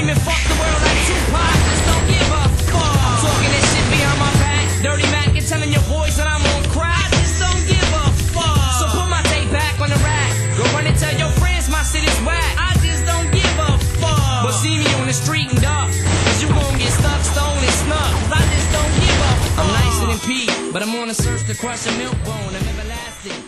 Screaming fuck the world like Tupac. Just don't give a fuck. I'm talking that shit behind my back. Dirty Mac and telling your boys that I'm on crack. I just don't give a fuck. So put my tape back on the rack. Go run and tell your friends my shit is whack. I just don't give a fuck. But see me on the street and duck. Cause you gon' get stuck, stoned, and snuck. Cause I just don't give a fuck. I'm nicer than Pete, but I'm on a search to crush a milk bone. I'm everlasting.